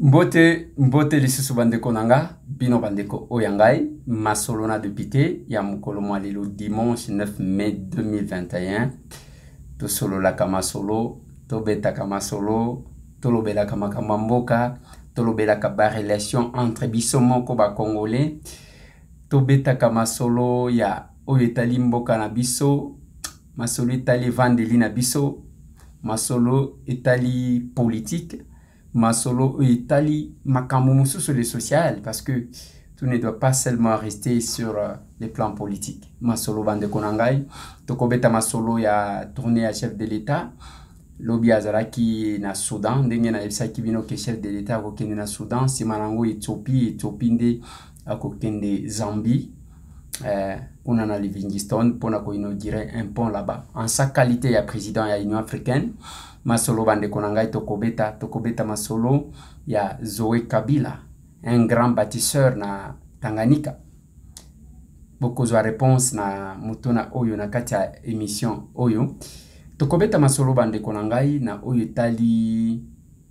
mbote mbote lisusu bandeko na nga bino bandeko oyo ya ngai masolo na depute ya mokolo mwa lelo dimanche 9 mai 2021 tosololaka masolo tobetaka masolo tolobelaka makambo ya mboka tolobelaka barelation entre biso moko bacongolais tobetaka masolo ya oyo etali mboka na biso masolo etali evandeli na biso masolo etali politique masolo makambo mosusu le social parce que tout ne doit pas seulement rester sur uh, le plan politique masolo bandeko na ngai tokobeta masolo ya tournée ya chef de l'état. Lobi azalaki na soudan ndenge nayebisaki bino ke chef de l'état na soudan. Nsima na yango ethiopie ethiopie nde akokende zambie. Eh, kuna na livingston mpona koinaugure un pont là-bas. En sa qualité ya président ya union africaine masolo bandeko na ngai tokobeta tokobeta masolo ya zoe kabila un grand bâtisseur na tanganyika. Bokozwa réponse na moto na oyo na kati ya émission oyo. Tokobeta masolo bandeko na ngai na oyo etali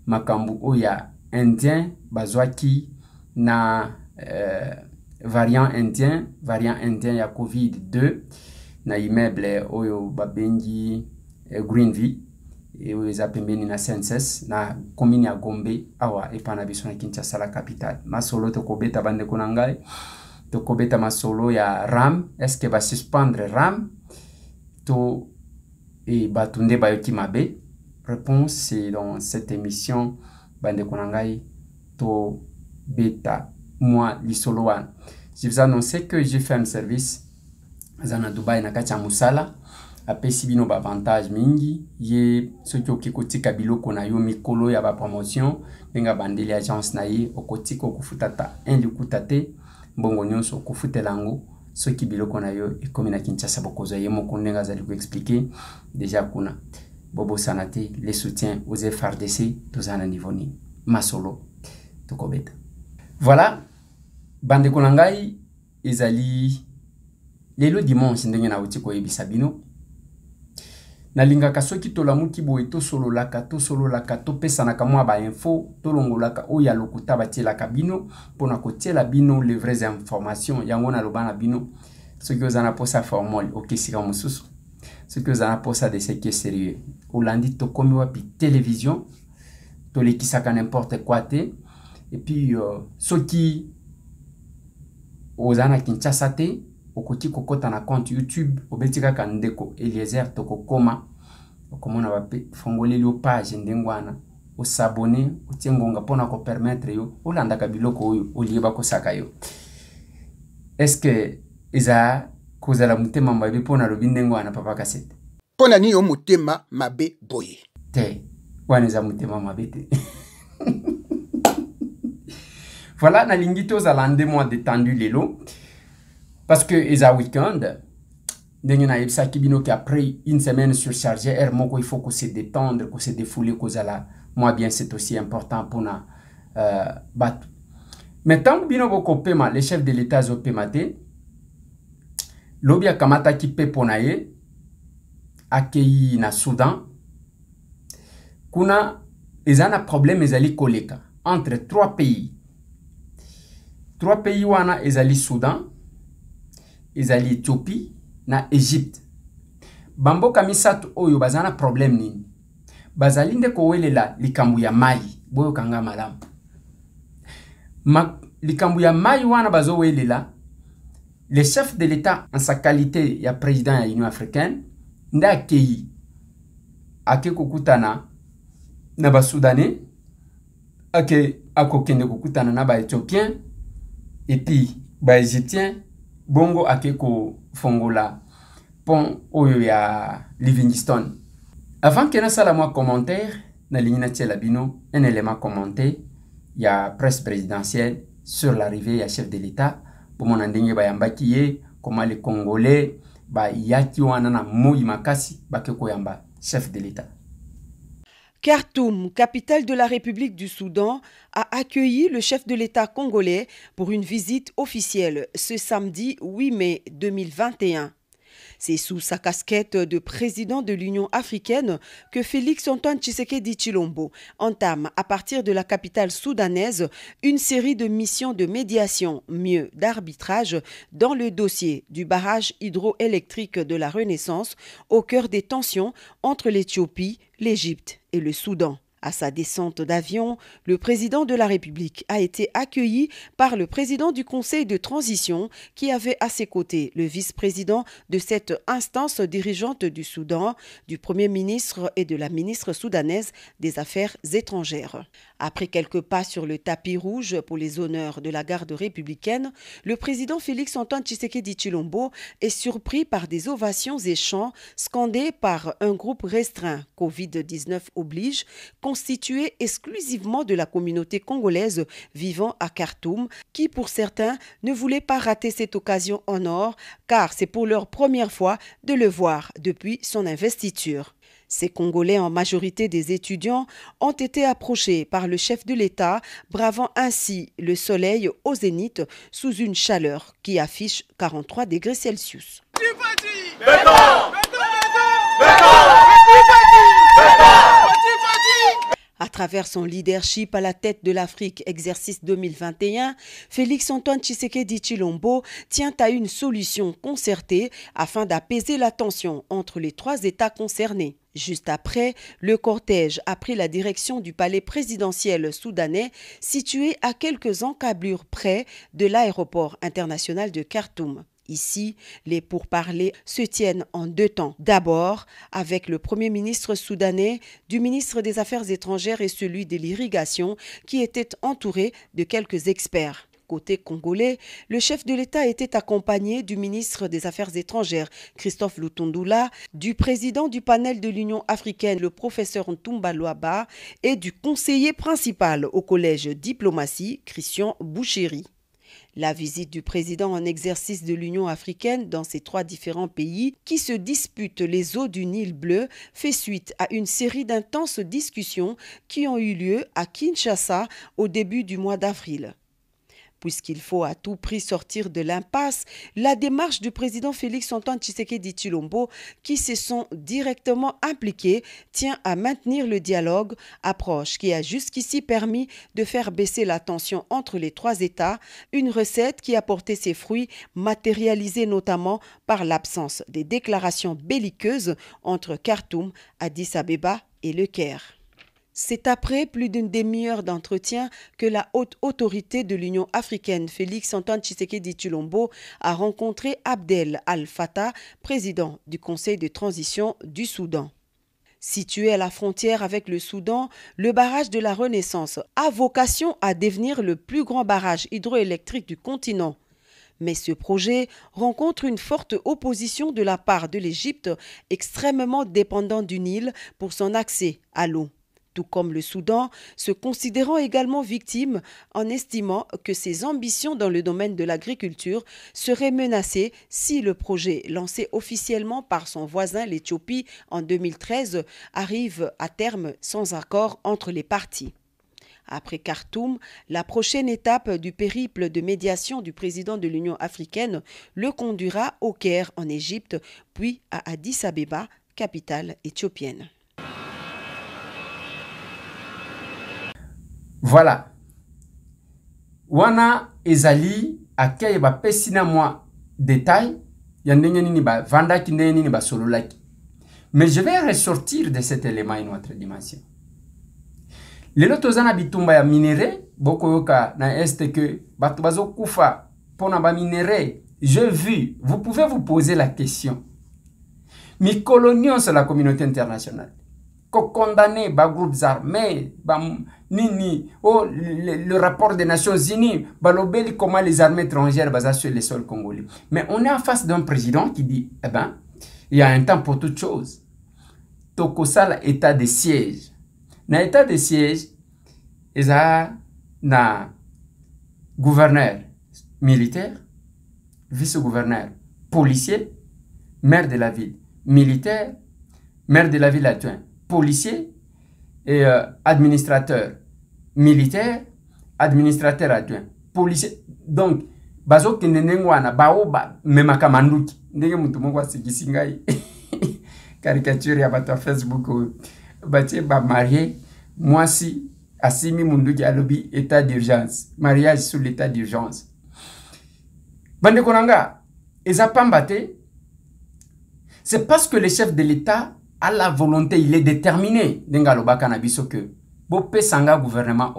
makambo oyo ya indien bazwaki na euh, variant indien variant indien ya covid 2 na immeuble oyo babengi eh, greenville eza pembeni na cnss na commune ya gombe. Awa epa na biso na kinshasa la capitale. Masolo tokobeta bandeko na ngai. Tokobeta masolo ya ram. Estce basuspendre ram? To e bato nde bayoki mabe. Réponse c'est dans cette émission. Bandeko na ngai tobeta. Mwa lisolo wana je vous annonce que j'ai fait un service. Aza na dubai na kati ya mosala apesi bino baavantage mingi. Ye soki okoki kotika biloko na yo mikolo ya bapromotion ndenge abandeli agence na ye okotika okofuta ata 1 likuta te mbongo nyonso okofutela yango. Soki biloko na yo ekomi na kinshasa bokozwa ye moko ndenge azali koexplike deja kuna. Bobosana te le soutien aux frdc toza na niveau nini? Masolo tokobeta. Voilà bandeko na ngai ezali lelo dimanche ndenge nauti koyebisa bino nalingaka soki tolamuki boye tosololaka tosololaka topesanaka mwa bainfo tolongolaka oyo ya lokuta batielaka bino mpona kotiela bino les vraies informations. Yango naloba na bino soki oza na mposa formole okesika mosusu. Soki oza na mposa de seki sérieux. Olandi tokomi wapi? Télévision. Tolekisaka n'importe quoi te. Epuis uh, soki oza na kinshasa te okoki kokɔta na compte youtube obeti kaka ndeko eliezer tokokoma. Okomona bafongoleli yo page ndenge wana osabone otie ngonga mpona kopermettre yo olandaka biloko oyo olie bakosaka yo. Estce eza kozala motema mabe mpo nalobi ndenge wana papa kasete mpo na nini yo motema mabe boye? Te wana eza motema mabe te. Voilà nalingi tozala nde mwa détendu lelo parce que eza weekend ndenge nayebisaki bino ke après une semaine surchargé aire moko il faut ko se détendre ko se défouler mwa bien c'est aussi important mpona uh, bato mais ntango bino bokopema le chef de l'état azopema te lobi akamataki mpepo na ye akei na soudan kuna eza na problème entre trois pays. Trois pays wana ezali soudan ezali ethiopie na egypte. Bamboka misato oyo baza na problème nini? Bazali nde kowelela likambo ya mai boyokanga malamu. Ma, likambo ya mai wana bazowelela le chef de l'état en sa qualité ya président ya union africaine nde akei ake kokutana na basoudanais ake akokende kokutana na baéthiopien epuis baégyptien bongo ake kofongola pont oyo ya livingston avant ke nasala mwa commentaire nalingi natiela bino un élément commenté ya presse présidentielle sur l'arrivée ya chef de l'état bomona ndenge bayambaki ye koma le congolais bayaki wana na moi makasi bake koyamba chef de l'état Khartoum, capitale de la République du Soudan, a accueilli le chef de l'État congolais pour une visite officielle ce samedi 8 mai 2021. C'est sous sa casquette de président de l'Union africaine que Félix Antoine Tshisekedi Chilombo entame à partir de la capitale soudanaise une série de missions de médiation, mieux d'arbitrage, dans le dossier du barrage hydroélectrique de la Renaissance au cœur des tensions entre l'Éthiopie, l'Égypte le Soudan. À sa descente d'avion, le président de la République a été accueilli par le président du Conseil de transition qui avait à ses côtés le vice-président de cette instance dirigeante du Soudan, du Premier ministre et de la ministre soudanaise des Affaires étrangères. Après quelques pas sur le tapis rouge pour les honneurs de la garde républicaine, le président Félix Antoine Tshisekedi Chilombo est surpris par des ovations et chants scandés par un groupe restreint Covid-19 oblige constitué exclusivement de la communauté congolaise vivant à Khartoum, qui pour certains ne voulaient pas rater cette occasion en or, car c'est pour leur première fois de le voir depuis son investiture. Ces Congolais, en majorité des étudiants, ont été approchés par le chef de l'État, bravant ainsi le soleil au zénith sous une chaleur qui affiche 43 degrés Celsius. À travers son leadership à la tête de l'Afrique exercice 2021, Félix Antoine Tshisekedi Chilombo tient à une solution concertée afin d'apaiser la tension entre les trois États concernés. Juste après, le cortège a pris la direction du palais présidentiel soudanais situé à quelques encablures près de l'aéroport international de Khartoum. Ici, les pourparlers se tiennent en deux temps. D'abord, avec le Premier ministre soudanais, du ministre des Affaires étrangères et celui de l'irrigation, qui était entouré de quelques experts. Côté congolais, le chef de l'État était accompagné du ministre des Affaires étrangères, Christophe Lutundula, du président du panel de l'Union africaine, le professeur Ntumba Loaba, et du conseiller principal au collège diplomatie, Christian Bouchéry. La visite du président en exercice de l'Union africaine dans ces trois différents pays qui se disputent les eaux du Nil bleu fait suite à une série d'intenses discussions qui ont eu lieu à Kinshasa au début du mois d'avril. Puisqu'il faut à tout prix sortir de l'impasse, la démarche du président Félix Antoine Tshisekedi Chilombo, qui se sont directement impliqués, tient à maintenir le dialogue, approche qui a jusqu'ici permis de faire baisser la tension entre les trois États, une recette qui a porté ses fruits, matérialisée notamment par l'absence des déclarations belliqueuses entre Khartoum, Addis Abeba et Le Caire. C'est après plus d'une demi-heure d'entretien que la haute autorité de l'Union africaine, Félix Antoine Tshisekedi Chulombo, a rencontré Abdel Al-Fattah, président du Conseil de transition du Soudan. Situé à la frontière avec le Soudan, le barrage de la Renaissance a vocation à devenir le plus grand barrage hydroélectrique du continent. Mais ce projet rencontre une forte opposition de la part de l'Égypte, extrêmement dépendant du Nil pour son accès à l'eau tout comme le Soudan, se considérant également victime en estimant que ses ambitions dans le domaine de l'agriculture seraient menacées si le projet lancé officiellement par son voisin l'Éthiopie en 2013 arrive à terme sans accord entre les parties. Après Khartoum, la prochaine étape du périple de médiation du président de l'Union africaine le conduira au Caire en Égypte, puis à Addis Abeba, capitale éthiopienne. Voilà. Wana ezali akei bapesi na mwa détail ya ndenge nini bavandaki ndenge nini basololaki. Mais je vais ressortir de cet élément une autre dimension. Lelo toza na bitumba ya minere bokoyoka na este ke bato bazokufa mpona baminere je vu vous pouvez vous poser la question. Mikolo nyonso la communauté internationale condamner les groupes armés ba nini oh, le, rapport des Nations Unies balobeli comment les armées étrangères basées sur les sols congolais. Mais on est en face d'un président qui dit eh ben il y a un temps pour toute chose. Tokosala état de siège na état de siège eza na gouverneur militaire vice-gouverneur policier maire de la ville militaire maire de la ville adjoint policier et euh, administrateur militaire, administrateur adjoint, policier. Donc, bazokende ndenge wana bao bamemaka manduki ndenge motu moko asikisi ngai. Caricature ya bato ya facebook oyo. Batie bamarie mwasi asimi munduki alobi état d'urgence mariage sur l'état d'urgence. Bandeko na nga eza c'est parce que le chef de l'état a la volonté il est déterminé. Ndenge alobaka na biso ke gouvernement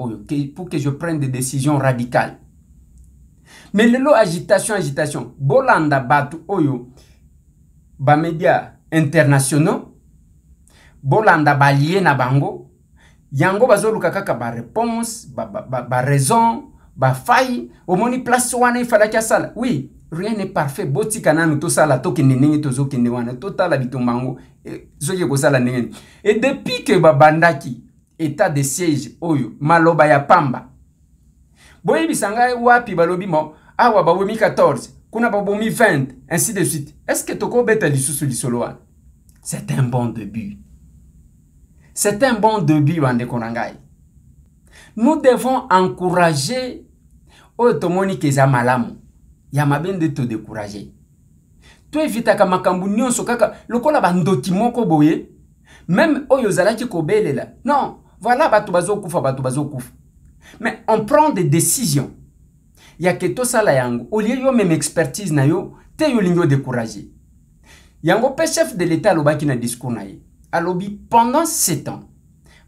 pour que je prenne des décisions radicales. Mais lelo agitation agitation bolanda bato oyo bamédia internationaux bolanda balie na bango yango bazoluka kaka baréponse baraison bafai omoni place wana efalaki oui rien n'est parfait. Botika nanu tosala tokende ndenge tozokende wana. Totala bitumba yango soki ekosala ndenge nini. Et depuis ke babandaki état de siège oyo maloba ya pamba boyebisa ngai wapi balobi mo? Awa babomi 14 kuna babomi 20 ainsi de suite. Est ce que tokobeta lisusu lisolo wana? C'est un bon début. C'est un bon début bandeko na nous devons encourager oyo tomoni ke malamu ya mabe nde todécourage toevitaka makambo nyonso kaka lokola bandoki moko boye meme oyo ozalaki kobelela. Non voilà bato bazokufa bato bazokufa. Mais on prend des décisions. Ya ke tosala yango olie yo meme expertise na yo te yo olingi odécourage yango mpe chef de l'état alobaki na discours na ye. Alobi pendant sept ans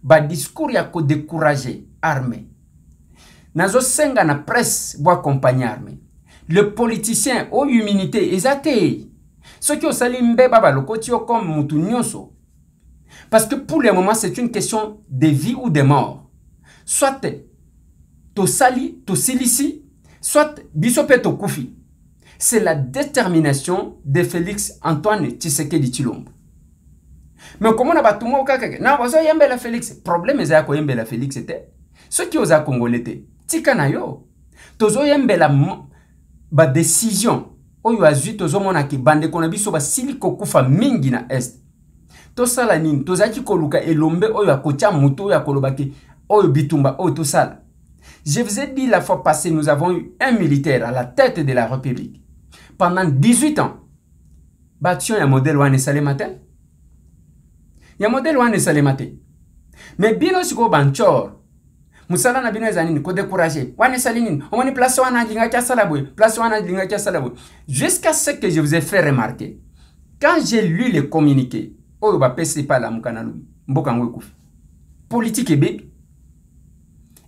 badiscours ya kodécourage armée. Nazosenga na presse boaccompagne armée le politicien oyo immunité eza te soki osali mbeba balokoti yo comme mutu parce que pour le moment c'est une question de vie ou de mort. Soit tosali tosilisi soit biso mpe c'est la détermination de félix antoine tshisekedi tshilombo. Me komona bato moko kaka na bazoyembela félix. Problème eza ya koyembela félix te soki oza congolais te tika na yo. Tozoyembela badécision oyo azwi tozomonaki bandeko na biso basili kokufa mingi na este tosala nini? Tozalaki koluka elombe oyo akotya motu oyo akolobaki oyo bitumba oyo tosala. Je vous ai dit la fois passée nous avons eu un militaire à la tête de la république. Pendant 18 ans baction ya modèle wana esalema te ya modele wana esalema te me bino sikoyo bancor mosala na bino eza nini? Kodécourage wana esali nini? Omoni place wana place wana jusqu'à ce que je vous ai fait remarquer quand j'ai lu le communiqué oyo bapesi epai alamuka na lobi mboka yango ekufi. Politike ebebi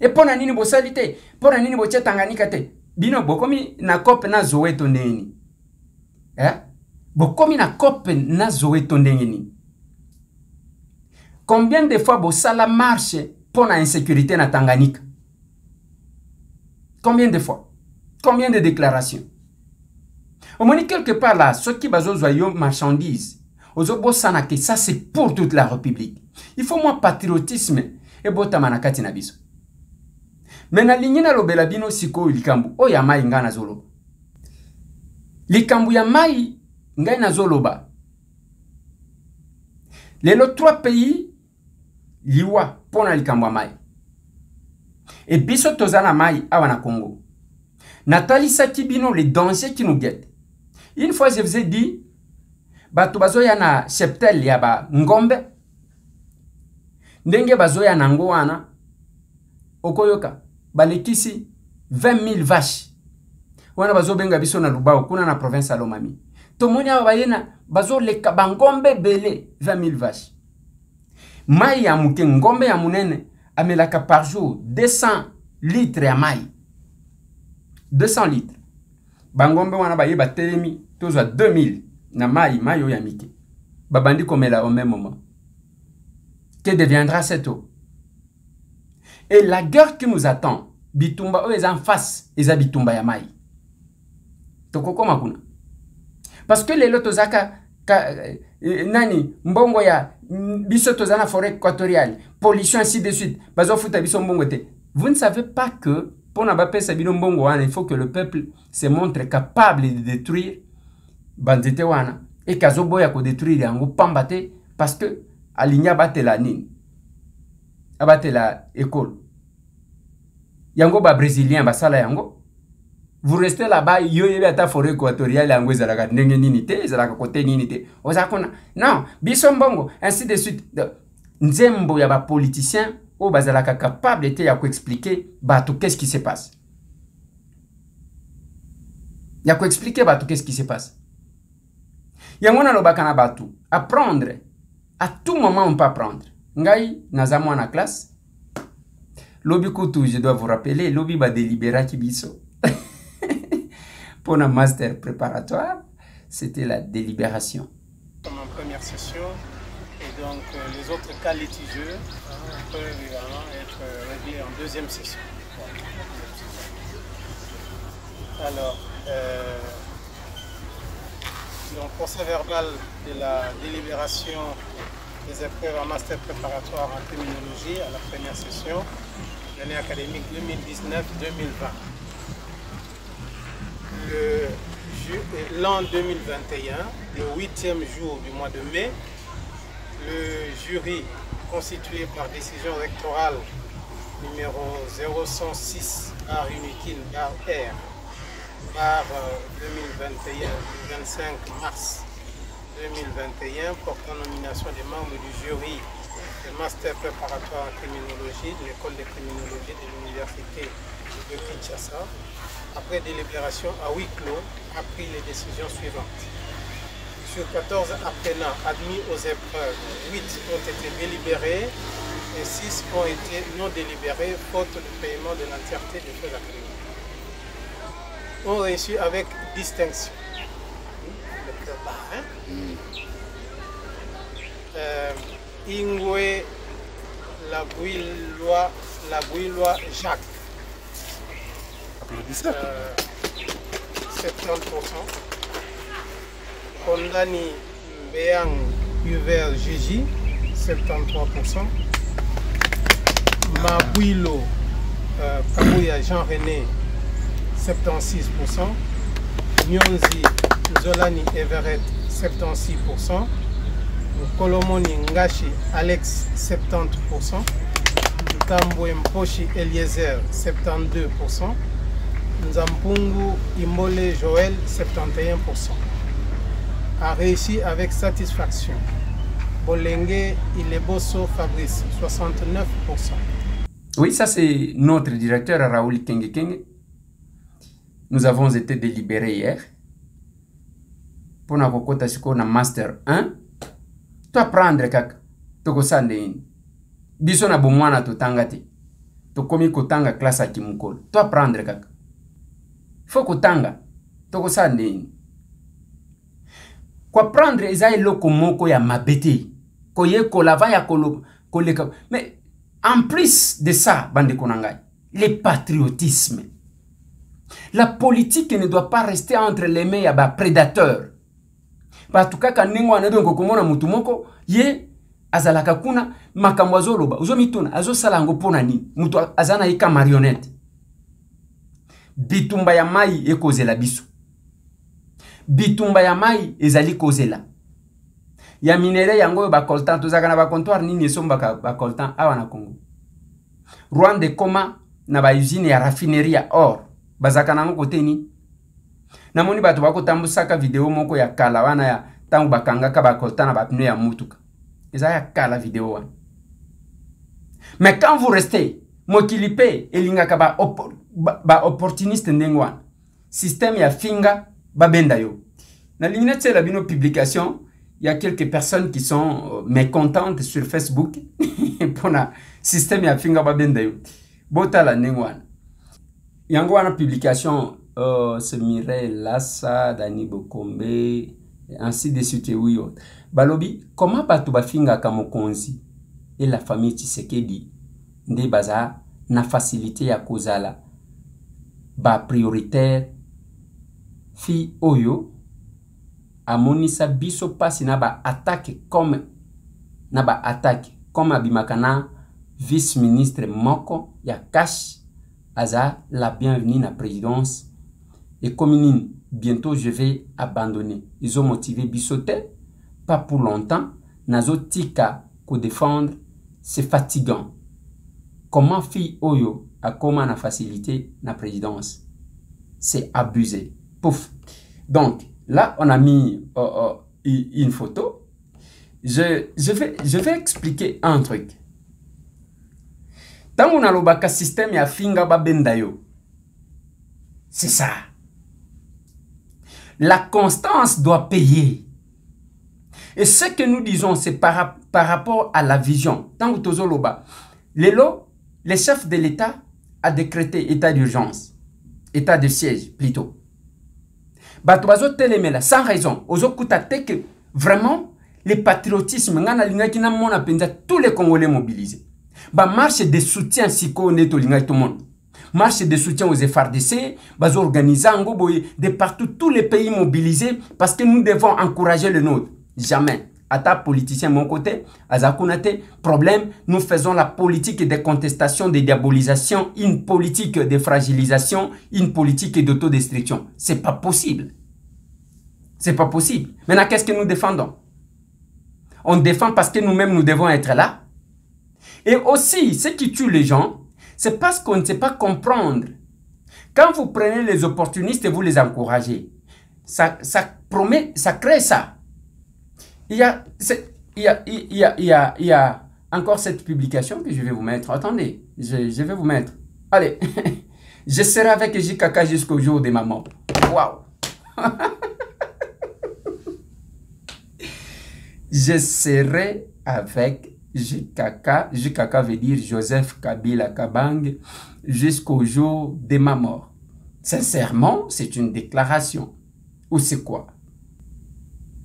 e nini bosali te mpo na nini botia tanganyika te? Bino bokomi na cope na ndenge nini eh? bokomi na cope na ndenge nini combien de fois bosala marche mpo na insécurité na tanganyika. Combien de fois? Combien de déclarations? Omoni quelque part là soki bazozwa yo marchandise ozobosana ke ça c'est pour toute la république. Il faut mwa patriotisme ebotama na kati na biso. Me nalingi nalobela bino sikoyo likambo oyo ya mai ngai nazoloba. Likambo ya mai ngai nazoloba. Lelo trois pays liwa mpo na likambo ya mai e biso toza na mai awa na congo. Natalisaki bino le danger qui nous guette une fois je vous ai dit bato bazoya na cheptel ya bangombe ndenge bazoya na yango wana okoyoka balekisi 20 000 vache wana bazobenga biso na lubao kuna na province ya lomami. Tomoni awa bayena bazoleka bangombe ebele 20 000 vache mai ya moke ngombe ya monene amelaka par jour 200 litre ya mai 200 litre bangombe wana baye batelemi tozwa 2000 na mai mai oyo ya mike. Babandi komela au même moment. Que deviendra cette eau? Et la guerre qui nous attend bitumba oyo en face eza bitumba ya mai tokokoma kuna. Parce que lelo toza ka, eh, nani? Mbongo ya biso toza na forêt équatoriale. Pollution ainsi de suite. Bazofuta biso mbongo te. Vous ne savez pas que mpona bapesa bino mbongo wana il faut que le peuple se montre capable de détruire banzete wana. Eke azoboya kodétruire yango pamba te parce que alingi abatela nini? Abatela ekolo yango babrésilien basala yango vous restez là-bas yo yebi ata forêt équatoriale yango ezalaka ndenge nini te ezalaka kote nini te. Oza kuna non biso mbongo ainsi de suite. Nzembo ya bapoliticien oyo bazalaka capable te ya koexplike bato qu'est ce qui se passe? Ya koexplike bato qu'est ce qui se passe? Yango nalobaka na bato apprendre. À tout moment on peut apprendre. Ngai naza mwana classe. Lobi kutu je dois vous rappeler lobi badélibéraki biso pour un master préparatoire, c'était la délibération. En première session, et donc euh, les autres cas litigieux peuvent évidemment être réglés en deuxième session. Alors, euh, donc procès verbal de la délibération des épreuves en master préparatoire en criminologie à la première session, l'année académique 2019-2020 l'an 2021, le huitième jour du mois de mai, le jury constitué par décision électorale numéro 0106 R Unikin R par 2021, 25 mars 2021, portant nomination des membres du jury du master préparatoire en criminologie de l'école de criminologie de l'université de Kinshasa après délibération à huis clos, a pris les décisions suivantes. Sur 14 apprenants admis aux épreuves, 8 ont été délibérés et 6 ont été non délibérés faute de paiement de l'entièreté des frais académiques. Ont reçu avec distinction. Hein? Euh, Ingwe Laguilois Jacques. Euh, 70%. Kondani Mbeyang Uver Gigi, 73%. Mabuilo euh, Kabouya Jean-René, 76%. Nyonzi Zolani Everett, 76%. Kolomoni Ngashi Alex, 70%. Tambwe Mposhi Eliezer, 72%. Nzampungu Imole Joël, 71%. A réussi avec satisfaction. Bolenge Ileboso Fabrice, 69%. Oui, ça c'est notre directeur Raoul Kenge Kenge. Nous avons été délibérés hier. Pour kokota siko na master 1. To apprendre kaka. Tokosande ini. Biso na bomwana totanga te. Tokomi kotanga classe ya kimukolo. To apprendre kaka. Fo kotanga tokosala ndeni. Koaprendre eza eloko moko ya mabe te. Koyekola va ya koleka. Mais en plus de ça bandeko na ngai le patriotisme. La politique ne doit pas rester entre les mains ya baprédateur bato kaka ndenge wana donc okomona motu moko ye azalaka kuna makambo azoloba. Ozomituna azosala yango mpo na nini? Motu aza na ye ka marionnette bitumba ya mai ekozela biso. Bitumba ya mai ezali kozela. Ya minere yango oyo bacoltan tozalaka na bacomptoire nini esombaka bacoltan awa na congo. Rwanda ekoma na bausine ya raffinerie ya or. Bazalaka nango kote nini? Namoni bato bakotambusaka video moko ya kala wana ya ntango bakangaka bacoltan na bapneu ya mutuka eza ya kala video wana. Mais quand vous restez mokili mpe elingaka baopportuniste ba, ba ndenge wana. Systeme ya finga babenda yo. Nalingi natiela bino publication ya quelques personnes qui sont mécontentes sur facebook mpona systeme ya finga babenda yo. Botala ndenge wana. Yango wana publication uh, semire lasa dani bokombe ainsi de suite ewi autre balobi comment bato bafingaka mokonzi? E la famille tshisekedi nde baza na facilité ya kozala. Baprioritaire fi oyo amonisa biso mpasi na comme na comme vice ministre moko ya cash aza la bienvenue na présidence. Ekomi nini bientôt je vais abandonner. Ezomotive biso te pas pour longtemps nazotika kodéfendre c'est fatigant comment fille oyo akóma na facilité na présidence? C'est abusé. Pouf. Donc, là, on a mis euh, euh, une photo. Je, je, vais, je vais expliquer un truc. Tant on a le système ya finga babenda yo. C'est ça. La constance doit payer. Et ce que nous disons, c'est par, par rapport à la vision. Tant que loba, les chefs de l'État a décrété état d'urgence, état de siège plutôt. bato bazotelemela sans raison ozokuta te que vraiment le patriotisme tous les congolais mobilisés. Bamarche de soutien sikoyo nde tolingaki tomona marche de soutien aux FRDC boye de partout tous les pays mobilisés parce que nous devons encourager le nôtre. Jamais ata politicien mon côté azakunate problème nous faisons la politique de contestation de diabolisation une politique de fragilisation une politique d'autodestruction. C'est pas possible. C'est pas possible. Maintenant qu'est-ce que nous défendons? On défend parce que nous-mêmes nous devons être là. Et aussi ce qui tue les gens c'est parce qu'on ne sait pas comprendre. Quand vous prenez les opportunistes et vous les encouragez ça, ça promet ça crée ça il y a, il y a, il y a, il y a, il y a encore cette publication que je vais vous mettre. Attendez, je, je vais vous mettre. Allez, je serai avec JKK jusqu'au jour de ma mort. Waouh! je serai avec JKK. JKK veut dire Joseph Kabila Kabang jusqu'au jour de ma mort. Sincèrement, c'est une déclaration. Ou c'est quoi?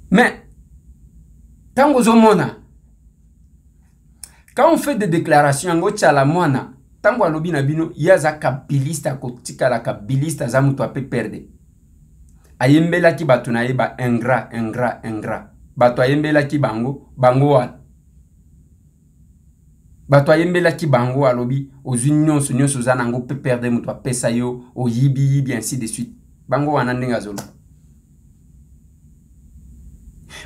Mais ntango ozomona quand on fait des déclarations yango tyala mwana ntango alobi na bino ye aza kabiliste akotikala kabiliste aza moto ape perde. Ayembelaki bato na ye ba ingrat ingrat ingrat. Bato ayembelaki bango bango wana. Bato ayembelaki bango alobi ozwi nyonso nyonso oza nango mpe perde moto apesa yo oyibi yibi ainsi de suite. Bango wana ndenge azoloba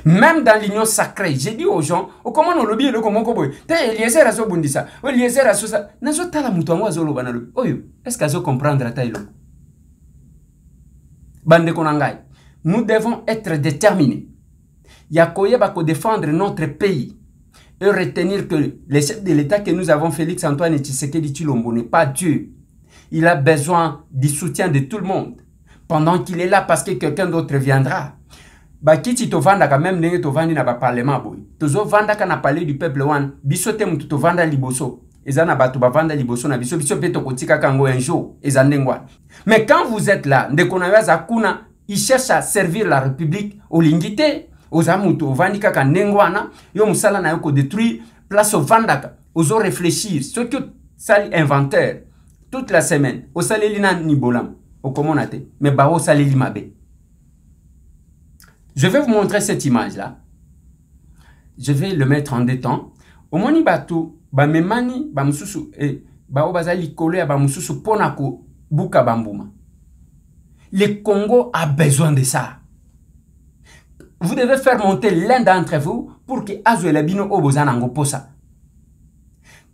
même dans l'union sacrée j'ai dit aux gens okoma nolobi eloko moko boye te eliezer azobundisa eliezer asosa nazotala moto yango azoloba nalobi oyo est ce que azocomprendre ata eloko bandeko na ngai nous devons être déterminés. Ya koyeba kodéfendre notre pays et retenir que le chef de l'état que nous avons félix antoine tshisekedi chilombo n'est pas dieu. Il a besoin du soutien de tout le monde pendant qu'il est là parce que quelqu'un d'autre viendra bakiti tovandaka meme ndenge tovandi na baparlema boye tozovandaka na palais du peuple wana. Biso te motu tovanda liboso. Eza na bato bavanda liboso na biso. Biso mpe tokotikaka yango un jour. Eza ndenge wana. Mais quand vous êtes là ndeko na yo aza kuna il cherche à servir la république. Olingi te oza motu ovandi kaka ndenge wana. Yo mosala na yo kodétruire place ovandaka. Ozoréfléchir soki osali inventaire toute la semaine osaleli nani bolamu okomona te. Mais bao osaleli mabe Je vais vous montrer cette image-là. Je vais le mettre en détente. omoni bato bamemani bamosusu eh, bao baza likolo ya bamosusu mpona kobuka bambuma le congo a besoin de ça vous devez faire monter l'un d'entre vous pour que azwela bino oyo boza nango posa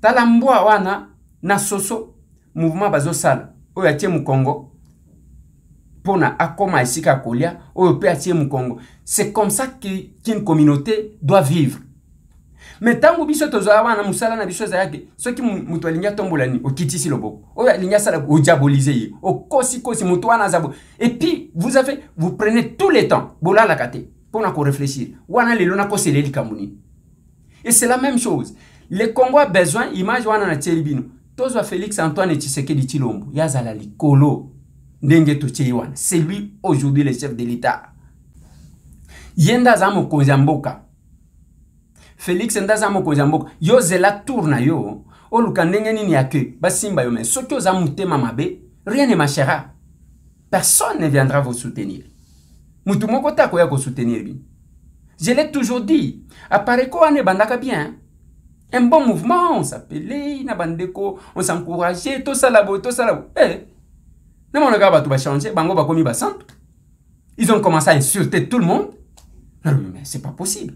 tala wana na soso mouvement bazosala oyo atie mokongo mpona akoma esika kolia oyo mpe atie mokongo c'est comme ça qu'une communauté doit vivre. Me ntango biso tozala wana mosala na biso ezalaki soki moto alingi atombola nini? Okitisi loboko. Oyo alingi asala odiabolize ye. Okosikosi moto wana aza et puis vous avez vous prenez tout le temps bolalaka te mpona korefléchir wana lelo nakosela likambo nini? Et c'est la même chose. Le congo a besoin image wana natieli bino. Tozwa félix antoine tshisekedi tshilombo ye azala likolo ndenge totie c'est lui aujourd'hui le chef de l'état. Ye nde aza félix nde aza mokonzi yo zela tour na yo. Oluka ndenge nini ya ke? Basimba yo me soki oza motema mabe rien ne marchera. Personne ne viendra vous soutenir. Mutu moko te akoya kosoutenir bino. Je l'ai toujours dit apareko wana ebandaka bien un bon mouvement on s'appelait na bandeko on s'encourageait tosala boye tosala boye. Eh, namonaka bato bachange bango bakomi basantu ils ont commencé à insulter tout le monde. Mais c'est pas possible.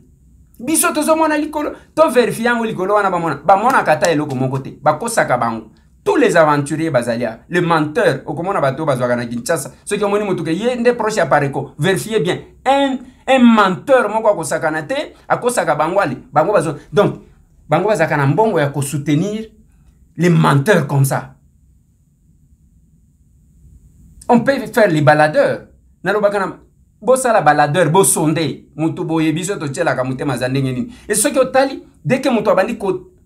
Biso tozomona likolo. Toverifie yango likolo wana bamona bamonaka ata eloko moko te. Bakosaka bango. Tous les aventuriers bazalia le menteur. Okomona bato bazwaka na kinshasa. Soki omoni motu ke ye nde proche ya pareko vérifiez bien. Un, un menteur moko akosakana te akosaka bango ale. Bango bazo donc bango bazalaka na mbongo ya kosoutenir les menteurs comme ça on peut faire les baladeurs. Nalobaka na bosala baladeur bosonde motu boye biso totielaka motema aza ndenge nini. E soki otali deke moto abandi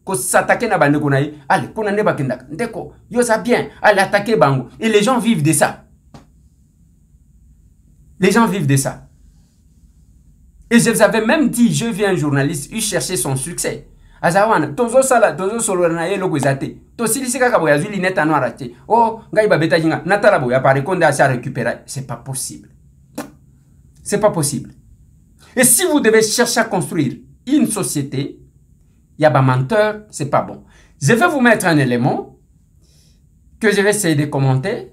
kosatake na bandeko na ye ale kuna nde bakendaka ndeko yo oza bien ale atake bango. Et les gens vivent de ça. Les gens vivent de ça. Et je vous avais même dit je viens un journaliste il cherchait son succès aza wana tozosala tozosolola na ye eloko eza te. Tosilisi kaka boye azwi linete anoara te o oh, ngai babetaki nga natala boye apareko nde asi arécupéra c'est pas possible. C'est pas possible. Et si vous devez chercher à construire une société il y a menteur c'est pas bon. Je vais vous mettre un élément que je vais essayer de commenter.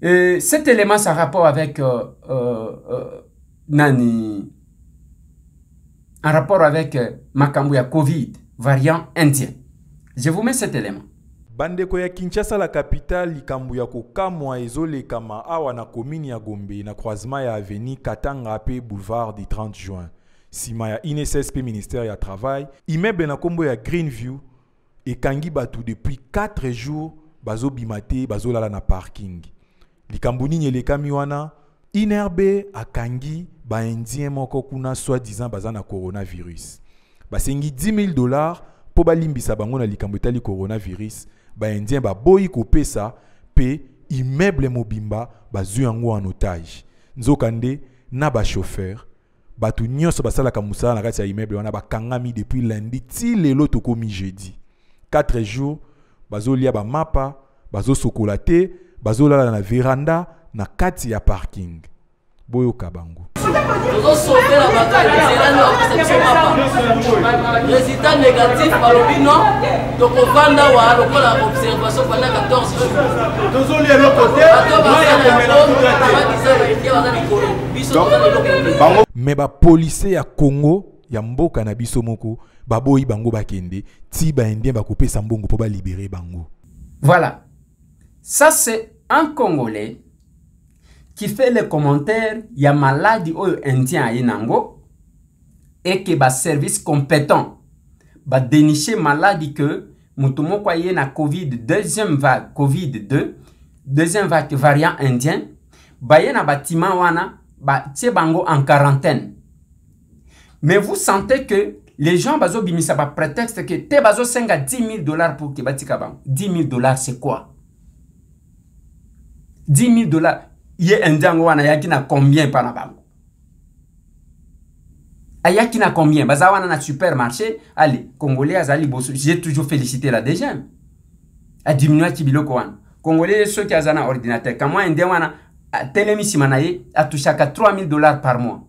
Et cet élément ça rapport avec euh, euh, euh, nani? En rapport avec euh, makambo ya covid variant indien. Je vous mets cet élément. Bandeko ya kinshasa la capitale likambo ya kokamwa ezolekama awa na komini ya gombe na croisement ya aveni katanga mpe boulevard du 30 juin. Nsima ya inss mpe ministère ya travail immeuble na nkombo ya greenview ekangi bato depuis 4 jours bazobima te bazolala na parking. Likambo nini elekami wana? Inerbe akangi baindien moko kuna soi-disant baza na coronavirus. Basengi 10 000 dollars mpo balimbisa bango na likambo etali coronavirus. Baindien baboyi kopesa mpe immeuble mobimba bazwi yango en otage. Nzoka nde na bachauffeur bato nyonso basalaka mosala na kati ya immeuble wana bakangami depuis lundi ti lelo tokomi jeudi. 4 jours bazolia bamapa bazosokola te bazolala na veranda na kati ya parking. Boyoka bango. Tozosovela bato ya nzela nde bakosepso mapa résultat négatif balobi no tokovanda wa lokola observation pendant 14 jours. Bato bazala yango bakisa baindia baza likolo biso toza leloko me bapolisier ya congo ya mboka na biso moko baboyi bango bakende. Ti baindien bakopesa mbongo mpo balibere bango. Voilà. Ça c'est un congolais qui fait les commentaires ya maladi oyo indien aye nango que baservice compétent badéniche maladi que moto moko aye na covid deuxième vague covid 2 deuxième vague variant indien baye na batima wana batie bango en quarantaine. Mais vous sentez que les gens bazobimisa baprétexte que te bazosenga 10 000 dollars pour ke batika bango. 10 000 dollars c'est quoi? 10 000 dollars ye indien yango wana ayaki na combien mpa na bango? Ayaki na combien? Baza wana na supermarché. Ale congolais azali j'ai toujours félicité la dgm adiminuaki biloko wana. Congolais soki aza na ordinateur kamwa indien wana atelemi nsima na ye atushaka 3000 dollars par mois.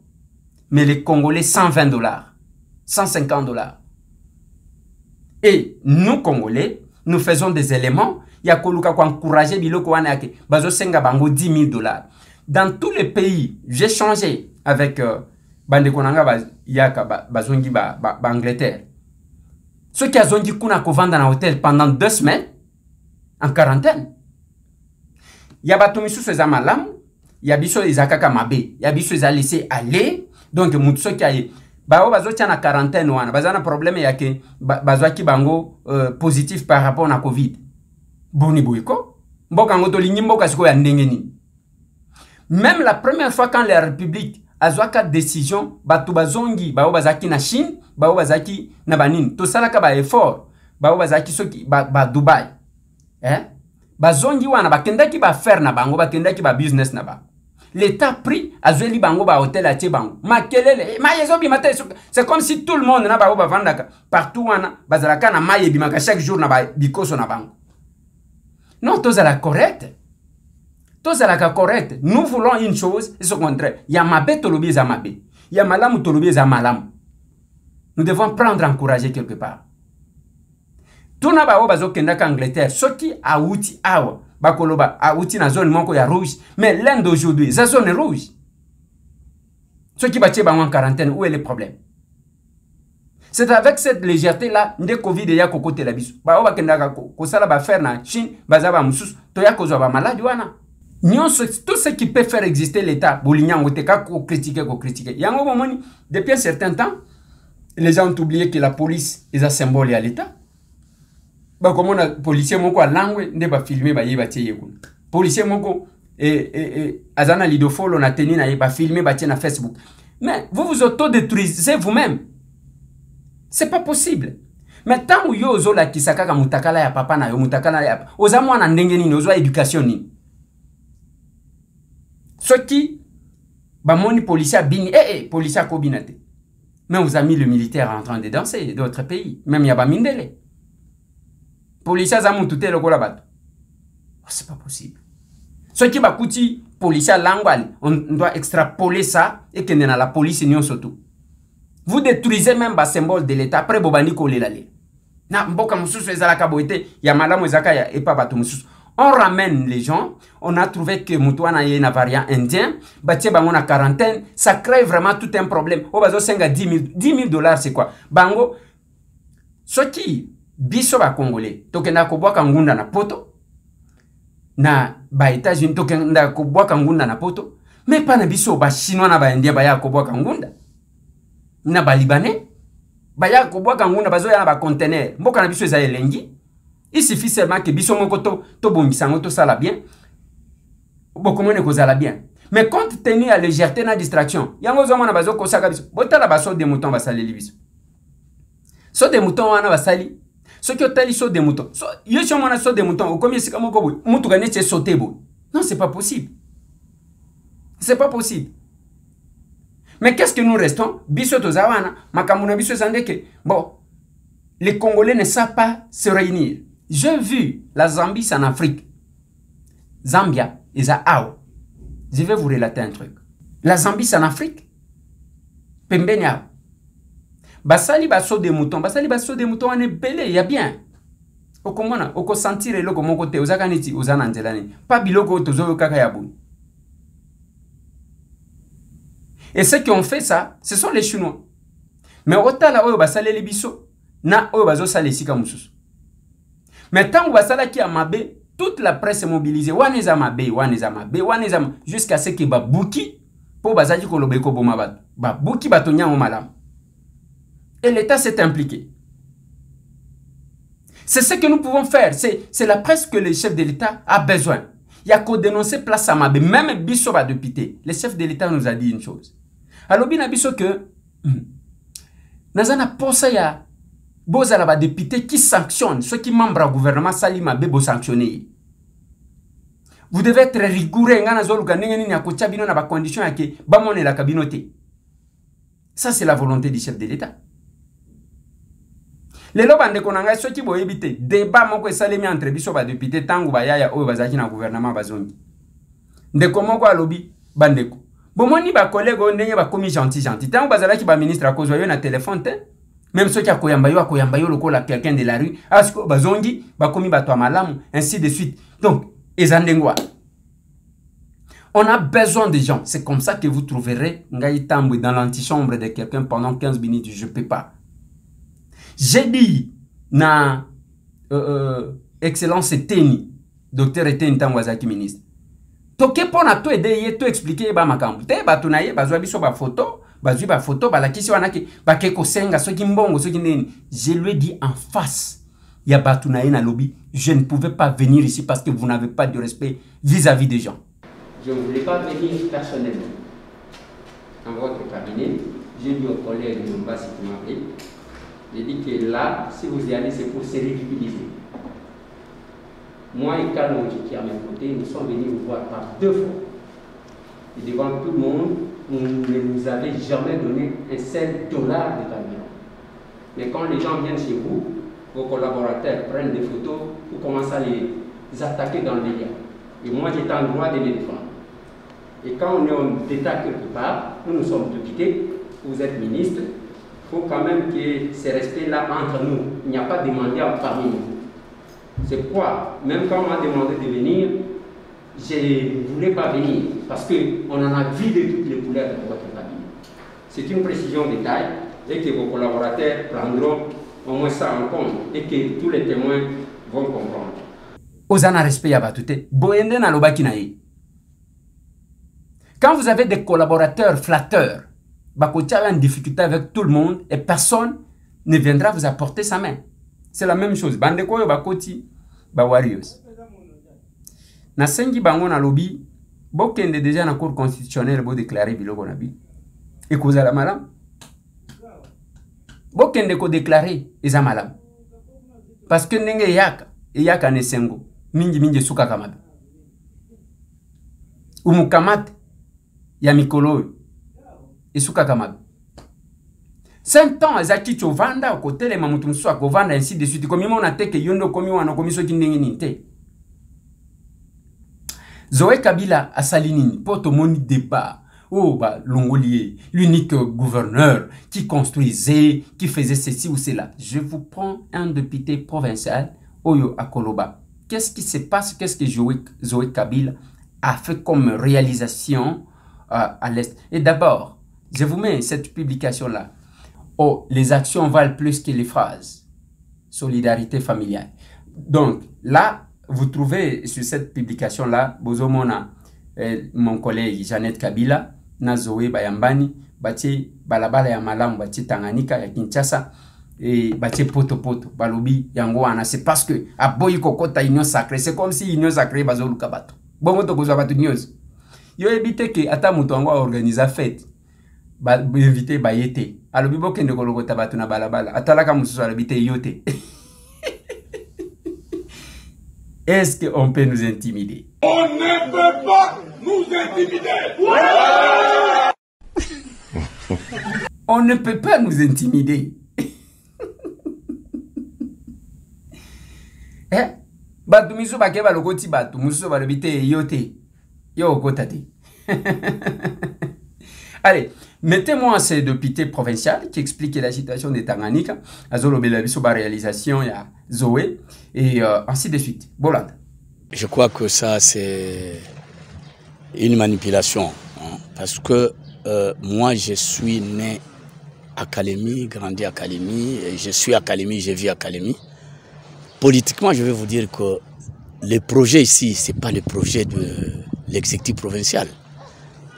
Mais les congolais 120 dollars. 150 dollars. Et nous congolais nous faisons des éléments ya koluka koencourage biloko wana yake bazosenga bango 10 000 dollars. Dans tous les pays j'ai changé avec euh, bandeko na nga bayaka bazongi baangleterre ba, ba soki azongi kuna kovanda na hotel pendant deux semaines en quarantaine. Ya bato misusu eza malamu ya biso eza kaka mabe ya biso eza laisse aller. Donc motu soki aye bao bazotia na quarantaine wana baza na problème yake bazwaki bango euh, positif par rapport na covid boni boye ko mboka yango tolingi mboka sikoyo ya ndenge même la première fois quand la république azwaka décision bato bazongi bao bazalaki na chine bao bazalaki na banini tosalaka baeffort bao bazalaki soki badubai ba eh? bazongi wana bakendaki baaffaire na bango bakendaki babusiness na bango l'état pris azweli bango bahotel atie bango. Makelele mai ezobima te c'est comme si tout le monde na bango bavandaka partout wana bazalaka na mai ebimaka chaque jour na bikoso na bango non tozala correct. Tozalaka correct. Nous voulons une chose et ce contraire ya mabe tolobi eza mabe ya malamu tolobi eza malamu nous devons prendre encourager quelque part. Tuna baoyo bazokendaka angleterre. Soki awuti awa bakoloba awuti na zone moko ya rouge. Mais l'inde d'aujourd'hui eza zone rouge. Soki batie bango en quarantaine où est le problème? C'est avec cette légèreté là nde covid eya kokotela biso. Bao bakendaka kosala bafaire na chine baza bamosusu toya kozwa bamaladi wana. Nyonso tout ce qui peut faire exister l'état bolingi yango te kaka kocritique kocritique yango bomoni depuis un certain temps les gens ont oublié que la police eza symbole ya l'état. Bakomona policier moko alangwe nde bafilme baye batie ye kuna policier moko e, e, e, aza na lidofolo na teni na ye bafilme batie na facebook. Mais vous vous autodétruisez vous-même c'est pas possible. Me ntango yo ozolakisa kaka mutakala ya papa na yo mutakala ya oza mwana ndenge nini soki bamoni policier abini eh, eh, policier akobina mais vous avez mis le militaire en train de danser d'autres pays. Même ya bamindele. Policier aza mutu te lokola oh, c'est pas possible. Soki bakuti policier alangwali on doit extrapoler ça ekende na la police nyonso tu vous détruisez même basymbole de l'état. Après bobandi kolela lela na mboka mosusu ezalaka boye te. Ya malamu ezalaka ya epa bato mosusu. On ramène les gens. On a trouvé que moto wana ye na variant indien. Batie bango na quarantaine. Ça crée vraiment tout un problème. Oyo bazosenga 10 000, 10 000 dollars c'est quoi? Bango soki biso bakongole tokendaka kobwaka ngunda na poto na baétats-unis tokendaka kobwaka ngunda na poto me mpa na biso bachinois na baindien bayaka kobwaka ngunda na balibanais baya kobwaka ngunda bazoya na bacontener mboka na biso eza elengi. Il suffit seulement ke biso moko tobongisa yango tosala bien. Bokomoni kozala bien. Mais compte tenu ya légèreté na distraction yango ozomona bazokosaka biso. Botala baso de mouton basaleli biso. So de mouton wana basali soki otali so de mouton. So, yo si omona so de mouton okomi esika moko boye mutuka neti esote boye. Non c'est pas possible. C'est pas possible Mais qu'est-ce que nous restons? Biso tozawana, makamuna biso. Bon, les Congolais ne savent pas se réunir. J'ai vu la Zambie, en Afrique. Zambia, ils ont Je vais vous relater un truc. La Zambie, en Afrique. Pembenia. Basali baso de mouton, basali baso de mouton on est belé, il y a bien. okomona okosantire eloko moko te ozaka neti oza na nzela nini? Pa biloko oyo tozoyokaka ya Et ceux qui ont fait ça, ce sont les Chinois. Mais otala oyo basaleli biso na oyo bazosala esika mosusu. Mais ntango basalaki ya mabe, toute la presse est mobilisée. Wana eza mabe, wana eza mabe, wana eza jusqu'à ce que babuki mpo bazalaki koloba ekoboma bato. Babuki bato nyango malamu. Et l'État s'est impliqué. C'est ce que nous pouvons faire. C'est la presse que le chef de l'État a besoin. Il y a qu'au dénoncer place à Mabé. Même Bisso va député. Le chef de l'État nous a dit une chose. Alobi na biso ke naza na posa ya bozala badepute qui sanctionne soki membre ya gouvernement asali mabe bosanctionne ye vous devez être rigoureux ngai nazoluka ndenge nini ya kotia bino na bacondition yake bamonelaka bino te. Ça c'est la volonté du chef de l'état. Lelo bandeko na ngai soki boyebi te débat moko esalemi entre biso badepute ntango bayaya oyo bazalaki na gouvernement bazongi. Ndeko moko alobi bandeko bomoni bakolege oyo ndenge bakomi gentil gentil. Ntango bazalaki baministre akozwa yo na telefone te même soki akoyamba yo akoyamba yo lokola quelqu'un de la rue. Asiko bazongi bakomi bato ya malamu ainsi de suite. Donc eza ndenge wana on a besoin de gens. C'est comme ça que vous trouverez ngai tambwe dans l'antichambre de quelqu'un pendant 15 minutes je peux pas. J'ai dit na euh, euh, excellence eteni docteur eteni ntango azalaki ministre toke mpo na to ede ye to explike ye bamakambo te bato na ye bazwa biso bafoto bazwi bafoto balakisi wana ke bake kosenga soki mbongo soki nini. Je lui dit en face ya bato na ye je ne pouvais pas venir ici parce que vous n'avez pas de respect vis-à-vis -vis des gens. Je ne voulais pas venir personnellement. Dans votre cabinet j'ai dit au collègue Mbassi qui m'a appelé j'ai dit que là si vous y allez c'est pour se ridiculiser moi et Kalonji qui à mes côtés, nous sommes venus vous voir par deux fois. Et devant tout le monde, vous ne nous avez jamais donné un seul dollar de camion. Mais quand les gens viennent chez vous, vos collaborateurs prennent des photos, vous commencez à les attaquer dans le délire. Et moi, j'étais en droit de les défendre. Et quand on est en d'état quelque part, nous nous sommes quittés, vous êtes ministre, il faut quand même que ce respect-là entre nous. Il n'y a pas de mendiant parmi nous. C'est pourquoi, même quand on m'a demandé de venir, je ne voulais pas venir parce qu'on en a vu de toutes les couleurs de votre cabinet. C'est une précision de taille. et que vos collaborateurs prendront au moins ça en compte et que tous les témoins vont comprendre. Ozana respect ya batute. Boyende na lobaki na ye. Quand vous avez des collaborateurs flatteurs, Bakotia a une difficulté avec tout le monde et personne ne viendra vous apporter sa main. C'est la même chose. Bande koyo bakoti ba warriors. Nasengi bango na lobi bokende déjà na cour constitutionnelle bo déclarer biloko na bi. ekozala malamu bokende kodéclare eza malamu parce que ndenge eyaka eyaka na esengo mingimingi esukaka mabe umukamate ya mikolo oyo esukaka mabe cinq ans ezalaki ti ovanda okotelema moto mosusu akovanda ainsi de suite komimona wana zoe kabila asali nini? Mpo tomoni débat oh Longolier, l'unique gouverneur qui construisait, qui faisait ceci ou cela. Je vous prends un député provincial, Oyo Akoloba. Qu'est-ce qui se passe? Qu'est-ce que Zoé Kabila a fait comme réalisation euh, à l'Est? Et d'abord, je vous mets cette publication-là. Oh, les actions valent plus que les phrases. Solidarité familiale. Donc, là, vous trouvez sur cette publication-là, Bozomona, eh, mon collègue Jeannette Kabila, na zoe bayambani batie balabala ya malamu batie tanganyika ya kinshasa e batie potopoto balobi yango wana. C'est parce que aboyi kokota union sacré c'est comme si union sacré bazoluka bato. Bongo tokozwa bato nyonso yo te ke ata moto yango aorganiza fete bainvite baye te alobi bokende kolokota bato na balabala atalaka mosusu alobi te yo te est-ce qu'on peut nous intimider? On ne peut pas nous intimider. On ne peut pas nous intimider. eh? bato miso bake balokoti bato mosusu balobi te yo te yo okota te allez mettez-moi ces députés provinciales qui expliquent la situation de Tanganyika azolobela biso ba réalisation ya Zoé et euh, ainsi de suite bolanda je crois que ça c'est une manipulation hein, parce que euh, moi je suis né à Kalemi, grandi à Kalemi, et je suis à Kalemi, je vis à Kalemi. Politiquement, je vais vous dire que les projets ici, ce n'est pas le projet de l'exécutif provincial.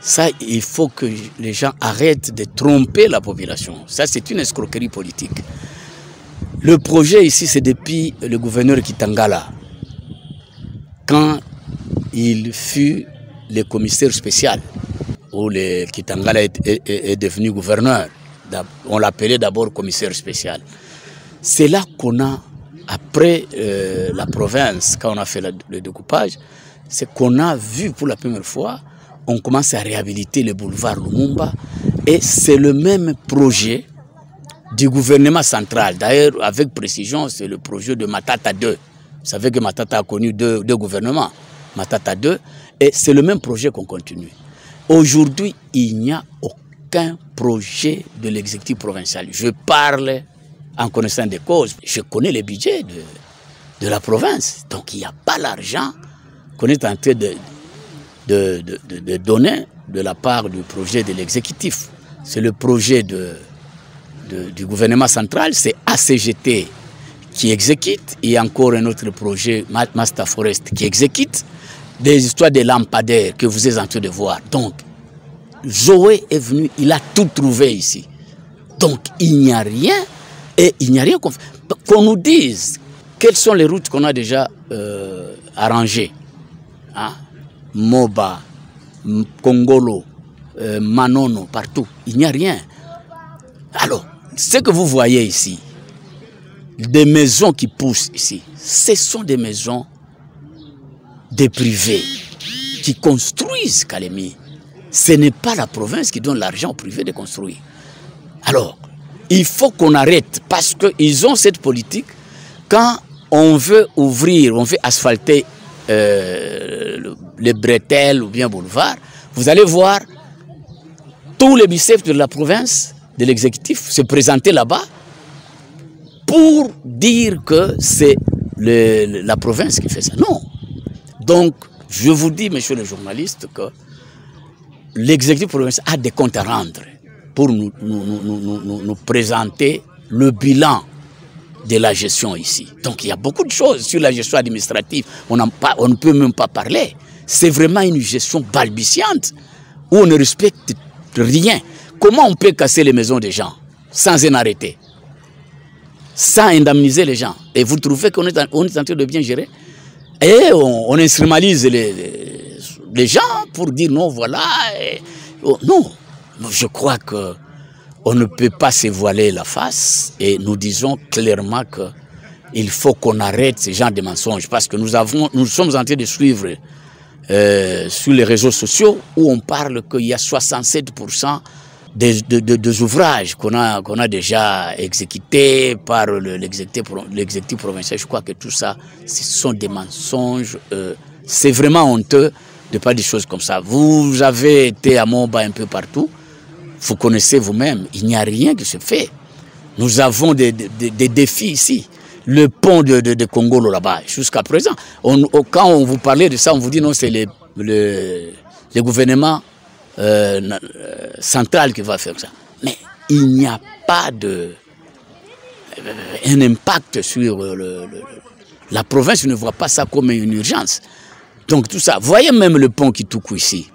Ça, il faut que les gens arrêtent de tromper la population. Ça, c'est une escroquerie politique. Le projet ici, c'est depuis le gouverneur Kitangala. Quand il fut le commissaire spécial, où le Kitangala est, devenu gouverneur. On l'appelait d'abord commissaire spécial. C'est là qu'on a, après euh, la province, quand on a fait le découpage, c'est qu'on a vu pour la première fois, on commence à réhabiliter le boulevard Lumumba. Et c'est le même projet du gouvernement central. D'ailleurs, avec précision, c'est le projet de Matata 2. Vous savez que Matata a connu deux, gouvernements, Matata 2, et c'est le même projet qu'on continue. Aujourd'hui, il n'y a aucun projet de l'exécutif provincial. Je parle en connaissant des causes. Je connais les budgets de la province. Donc il n'y a pas l'argent qu'on est en train de, de, de, de, donner de la part du projet de l'exécutif. C'est le projet du gouvernement central, c'est ACGT qui exécute, et encore un autre projet, Master Forest, qui exécute, des histoires de lampadaires que vous êtes en train de voir. Donc, Zoé est venu, il a tout trouvé ici. Donc, il n'y a rien, et il n'y a rien qu'on qu'on nous dise quelles sont les routes qu'on a déjà euh, arrangées. Hein? Moba, Congolo, euh, Manono, partout. Il n'y a rien. Alors, ce que vous voyez ici, des maisons qui poussent ici, ce sont des maisons des privés qui construisent Kalemi. Ce n'est pas la province qui donne l'argent aux privés de construire. Alors, il faut qu'on arrête parce qu'ils ont cette politique. Quand on veut ouvrir, on veut asphalter euh, les bretelles ou bien boulevard, vous allez voir tous les biceps de la province, de l'exécutif, se présenter là-bas pour dire que c'est la province qui fait ça. Non. Donc, je vous dis, monsieur le journaliste, que l'exécutif provincial a des comptes à rendre. pour nous, présenter le bilan de la gestion ici. Donc il y a beaucoup de choses sur la gestion administrative. On ne peut même pas parler. C'est vraiment une gestion balbutiante où on ne respecte rien. Comment on peut casser les maisons des gens sans un arrêté? Sans indemniser les gens Et vous trouvez qu'on est, en, en train de bien gérer? Et on, on instrumentalise les, gens pour dire non, voilà. Oh, non, je crois que on ne peut pas se voiler la face et nous disons clairement que il faut qu'on arrête ce genre de mensonges parce que nous avons, nous sommes en train de suivre euh, sur les réseaux sociaux où on parle qu'il y a 67% des, de, de, des ouvrages qu'on a, déjà exécutés par l'exécutif provincial. Je crois que tout ça, ce sont des mensonges. Euh, c'est vraiment honteux de pas des choses comme ça. Vous avez été à Moba un peu partout. Vous connaissez vous-même, il n'y a rien qui se fait. Nous avons des défis ici. Le pont de, de, de là-bas, jusqu'à présent. Quand on vous parlait de ça, on vous dit non, c'est le, gouvernement euh, central qui va faire ça. Mais il n'y a pas de un impact sur la province. ne voit pas ça comme une urgence. Donc tout ça. Voyez même le pont qui touche ici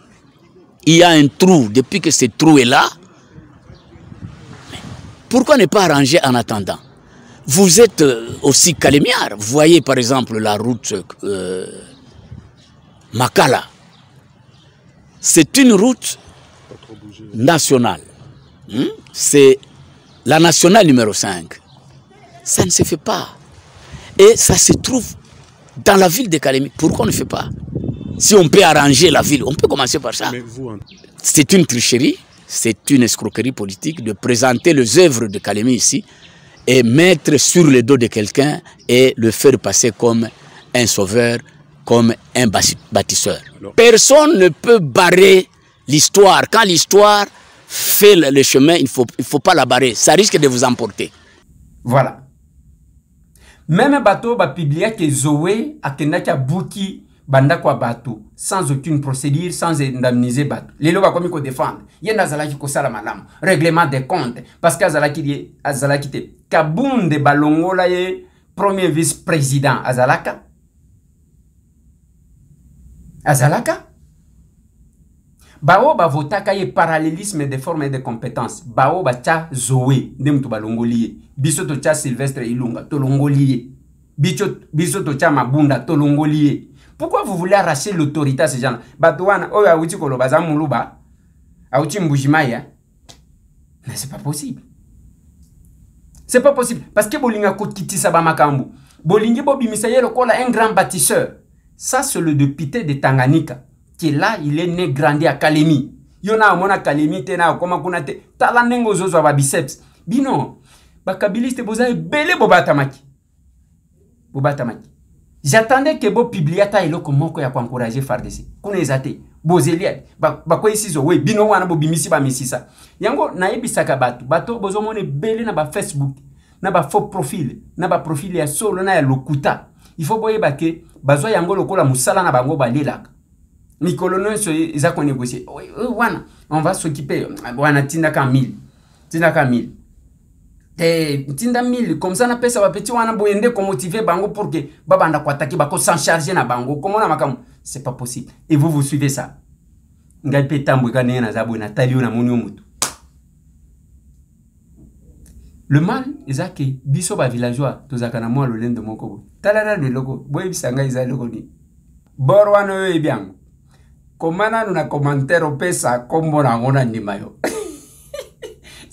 il y a un trou. Depuis que ce trou est là, pourquoi ne pas arranger en attendant? Vous êtes aussi calémiard. Vous voyez par exemple la route euh, Makala. C'est une route nationale. Hmm? C'est la nationale numéro 5. Ça ne se fait pas. Et ça se trouve dans la ville de Calémie. Pourquoi on ne fait pas? Si on peut arranger la ville, on peut commencer par ça. C'est une tricherie, c'est une escroquerie politique de présenter les œuvres de Kalemi ici et mettre sur le dos de quelqu'un et le faire passer comme un sauveur, comme un bâtisseur. Personne ne peut barrer l'histoire. Quand l'histoire fait le chemin, il ne faut, il faut pas la barrer. Ça risque de vous emporter. Voilà. Même un bateau publier que Zoé a Bouki banda kwa bato sans aucune procédure sans indemniser bato. Lelo bakomi kodefendre ye nde azalaki kosala malamu. Règlement de compte parce que azalaki azalaki te. Kabunde balongola ye premier vice président azalaka? Azalaka? Bao bavotaka ye parallélisme de forme et de compétence bao batya zoe nde moto balongoli ye. Biso totya sylvestre ilunga tolongoli ye. Biso totya mabunda Pourquoi vous voulez arracher l'autorité à ces gens-là Batouana, oh, aouti koloba, zamuluba, aouti mbujimaya. Mais c'est pas possible. C'est pas possible. Parce que bolinga kokiti saba makambu. Bolingi bobimisa ye lokola un grand bâtisseur. Ça, c'est le député de Tanganyika. Qui là, il est né, grandi à Kalemi. Yona amona Kalemi te na koma kuna te. Tala nengo zozo ba biceps. Bino, bakabiliste boza ebele bobatamaki. Bobatamaki. J'attendais ke bopublie ata eloko moko ya koencourage fardc kuna eza te bozeli bakweyisi zo. We bino wana bobimisi bamisisa yango nayebisaka bato. Bato bozomona ebele na bafacebook na bafaux profil na baprofile ya solo na ya lokuta. Ifo boyeba ke bazwa yango lokola mosala na bango balelaka. Mikolo nyonso eza konegocie wana. On va s'occuper. Wana tindaka mille. Tindaka mille te ntinda mili comme ça napesa bapeti wana boye nde komotive bango pour que babanda koataki bakosan charge na bango. Komona makambo? C'est pas possible. Et vous vous suivez ça? Ngai mpe tambwe ka ndenge naza boye natali yo namoni yo motu le mal eza ke biso bavillageois tozalaka na mwa lolendo moko boye. Tala nano eloko boyebisa ngai eza eloko nini? Bor wana oyo oyebi yango. Koma nano na commentaire opesa kombo nango na ndima yo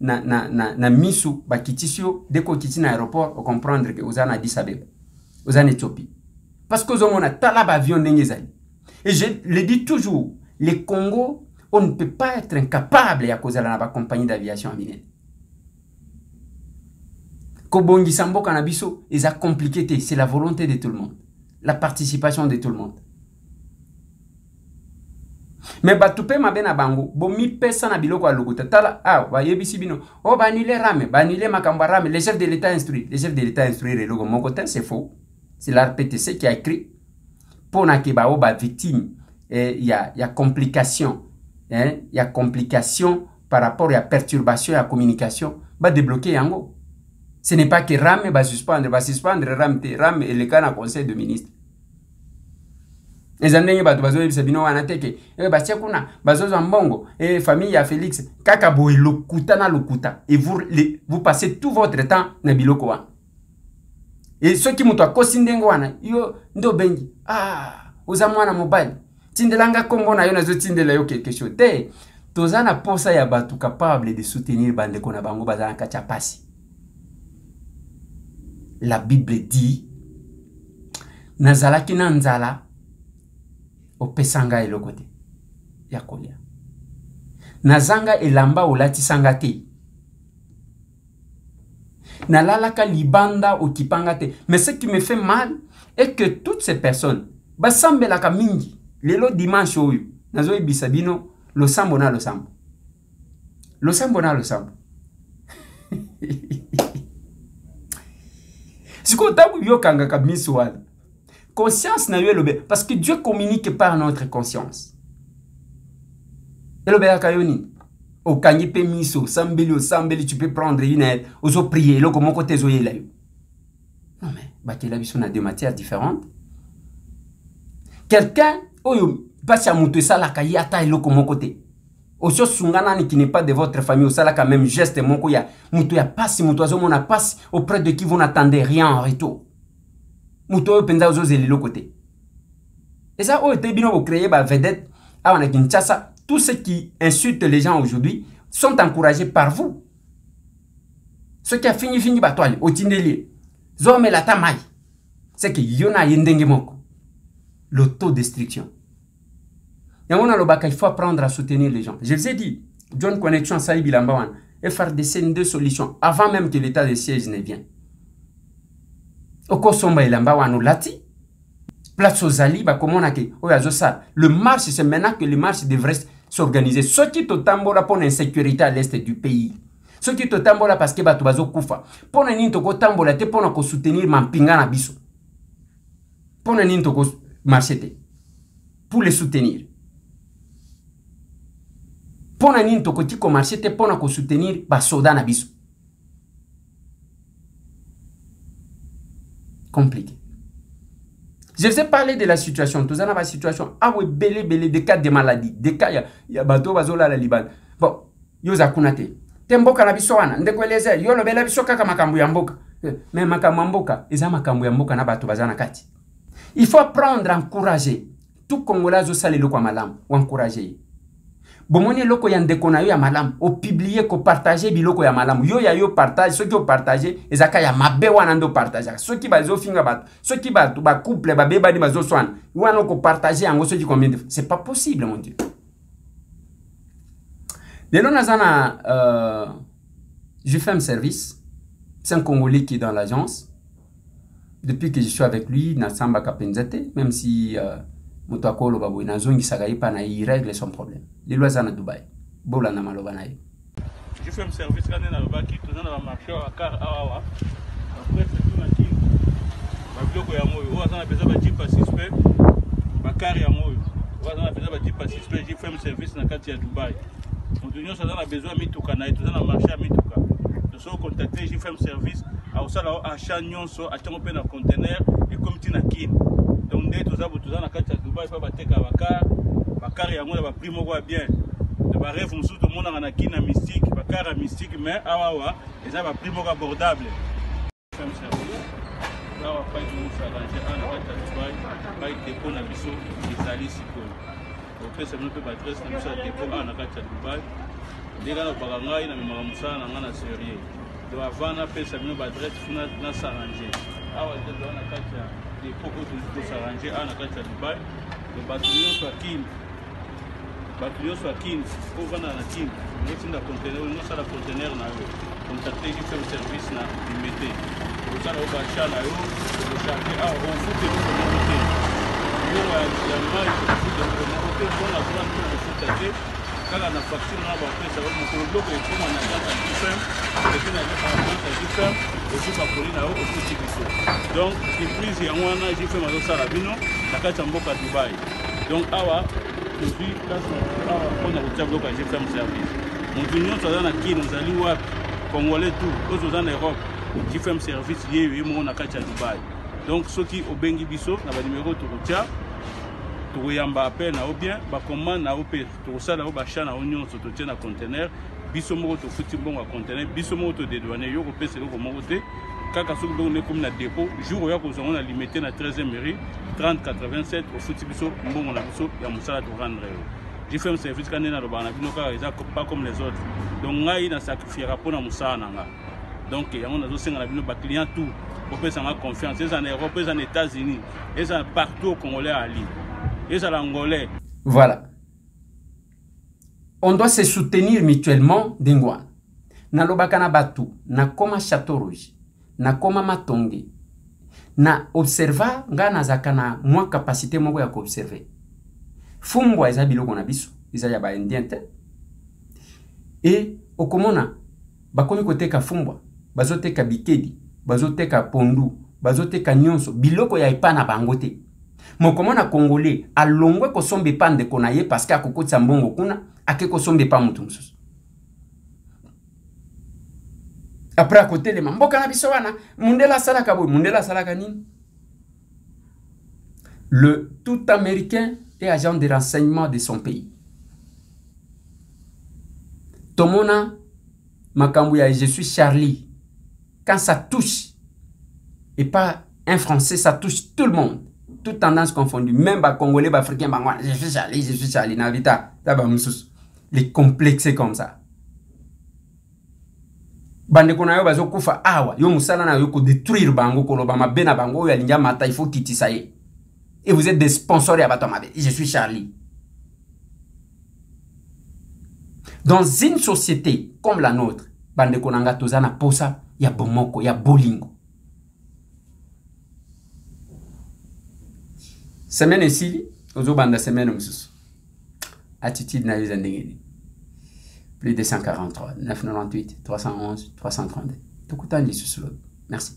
na, na, na, na misu bakitisi yo deko okiti na aéroport ocomprendre ke oza na addis abeba éthiopie parce que ozomona tala baavion ndenge ezali. Et je le dis toujours le congo on ne peut pas être incapable ya kozala na bacompagnie d'aviation ya minene kobongisa mboka na biso compliqué c'est la volonté de tout le monde. La participation de tout le monde me bato mpe mabe na bango bomipesa na biloko ya lokuta. Tala awa bayebisi bino. O banile rame banile makambo ya rame. Le chef de l'état instruit le chef de l'état instruire eloko moko te c'est faux. C'est la rptc qui a écrit mpo na ke bao bavictime eh, ya, ya complication eh, ya complication par rapport ya perturbation ya communication. Badébloke yango. Ce n'est pas que rame basuspendre basuspendre rame te. Rame eleka na conseil de ministre eza ndenge bato bazoyebisa bino wana te ke. E batie kuna bazozwa mbongo. E famille ya félix kaka boye lokuta na lokuta et vous, le, vous passez tout votre temps na biloko wana. E soki moto akosi ndenge wana yo nde obengi ah, oza mwana mobali. Tindelanga nkombo na yo nazotindela yo quelque chose. Te toza na posa ya bato capable de soutenir bandeko na bango baza na kati ya pasi la bible dit nazalaki na nzala opesa ngai eloko te ya kolia. Nazanga elamba olatisanga te. Nalalaka libanda okipanga te. Mais ce qui me fait mal est que toutes ces personnes basambelaka mingi. Lelo dimanche oyo nazoyebisa bino losambo na losambo. Losambo na losambo. Sikoyo ntango yokangaka miso wana conscience na yo parce que dieu communique par notre conscience. Miso tu peux prendre une aide ozoprie eloko moko te ezoyela yo. Non mais bakela biso na deux matières différentes. Quelqu'un oyo mpasi ya moto esalaka ye ata eloko moko te ozosunga nani qui n'est pas de votre famille même geste ya ya pasi moto azomona pasi auprès de qui vous n'attendez rien en retour moto oyo mpenza ozozela eloko te. Eza oyo te bino bocreye bavedette awa na kinshasa tous ceux qui insultent les gens aujourd'hui sont encouragés par vous. Soki afingifingi bato ale otindeli ye zomela ata mai seke yo na ye ndenge moko. L'autodestruction. Yango nalobaka il faut apprendre à soutenir les gens. Je vous ai dit john connexion asali bilamba wana frdc deux solutions avant même que l'état de siège ne vienne okosomba wana olati. Place ozali bakomona ke oyo azosala le marche c'est maintenant que le marche devrait s'organiser soki totambola mpo na insécurité à l'est du pays. Soki totambola parce que bato bazokufa. Mpo na nini tokotambola te mpo na kosoutenir mampinga na biso? Mpo na nini tokomarche te pour les soutenir? Mpo na nini tokoki komarche te mpo na kosoutenir basoda na biso? Compliqué. Je vous ai parlé de la situation. Toza na basituation awa ebele ebele des cas de maladie des cas ya, ya bato bazolala libanda bon yo oza kuna te te mboka na biso wana ndeko elezer yo olobela biso kaka makambo ya mboka. Me makambo ya mboka eza makambo ya na bato baza na kati. Il faut apprendre encourager. Tout congolais azosala eloko ya malamu oencourage ye bomoni eloko ya ndeko ya malamu. Opiblie kopartage biloko ya malamu. Ya partage soki ya mabe wana nde opartageaka soki bazofinga bato soki yango de c'est pas possible mon dieu. Euh, service. C'est un congolais qui est dans l'agence. Depuis que je suis avec lui nasambaka mpenza te même si euh, moto akoloba boye nazongisaka ye mpa na ye règle son problème. Lelo aza na dubai bolanda maloba na ye. Jfm service kande nalobaki toza na bamarché ya bakar awawa baprese tu na kini babiloko yango oyo oyo aza na mpenza bajipa suspect bakar yango oyo oyo aza na mpenza bajipa suspect jfm service na kati ya dubai moto nyonso aza na besoin mituka na ye. Toza na marché ya mituka. Toso contacte jfm service akosala achat nyonso atiango mpe na contener ekomi ntina kini donc nde toza bo toza na kati ya dubai mpe bateka bakar bakar yango na baprix moko ya bien. De bareve mosusu tomonaka na kini na mystique bakar ya mystique mais awawa eza baprix moko abordable. Awa pai tomoso arrange ana kati ya dubai pai depo na biso ezali sikoyo opesa bino mpe baadresse na biso ya depo awa na kati ya dubai ndenge nalobaka ngai namemaka mosala na ngai na sérieux donc avant napesa bino baadresse funa nasarrange awa eza na kati ya depo oyo tosarrange awa na kati ya dubai to bato nyonso akini bato nyonso ya kini ovanda na kini otinda contener ozosala contener na yo contacte gfm service na limete ozosala yo basha na yo ocharge awa ofute eloko moko te biloko ya mai ofute eloko moko te mpona zwa nto kofuta te kaka na facture wana bapesa yo mokolo biloko ekoma na ya gfm eke na ya gfm ozwi bakoli na yo ofuti biso donc surprise yango wana gfm azosala bino na kati ya mboka dubai. Donc awa tozwi place awa mpona kotia biloko ya gfm service motu nyonso aza na kini ozali wapi? Congolais tout oyo oza na europe gfm service ye ye moko na kati ya dubai. Donc soki obengi biso na banimero tokotia tokoyamba appel na yo bien bacommande na yo mpe tokosala yo bachat na yo nyonso totie na contener biso moko tofuti mbongo ya contener biso moko todedwane yo kopesa eloko moko te. Kaka soki bongo nekomi na dépôt jour oya kozwa ngo na limité na 13e mairie 30 87 ofuti biso mbongo na biso ya mosala torendre yo. Gfm service ka nde nalobaka na bino kaka eza pas comme les autres. Donc ngai nasacrifiera mpo na mosala na nga. Donc yango nazosenga na bino baclient tout. Bopesanga confiance. Eza na europe eza na états-unis. Eza partout au congolais ali ezala angolais voilà. On doit se soutenir mutuellement ndengwana nalobaka na bato nakoma chateau rouge nakoma matonge na observa ngai nazalaka na mwa kapasité moko ya koobserve fumbwa eza biloko na biso eza ya baindien te. E okomona bakomi koteka fumbwa bazoteka bikedi bazoteka pondu bazoteka nyonso biloko ya epa na bango te mokomona congolais alongwe kosomba epa ndeko na ye parceke akokotisa mbongo kuna ake kosomba epa motu mosusu. Apres akotelema mboka na biso wana mundele asalaka boye mundele asalaka nini? Le tout américain est agent de renseignement de son pays. Tomona makambo ya je suis charlie. Quand ça touche et pas un français ça touche tout le monde tendance confondue. Même bacongolais baafricain bango wana je suis charlie je suis charlie na vita. Ta bamosusu les complexés comme ça. Bandeko na yo bazokufa awa yo mosala na yo kodétruire bango koloba mabe na bango. Oyo alingi amata faut kitisa ye et vous êtes des sponsors ya bato ya je suis charlie. Dans une société comme la nôtre bandeko na nga toza na posa ya bomoko ya bolingo semaine esili ozobanda semaine mosusu. Attitude na yo eza ndenge nini? Plus de 143 998 311 332 tokutani lisusu lobi merci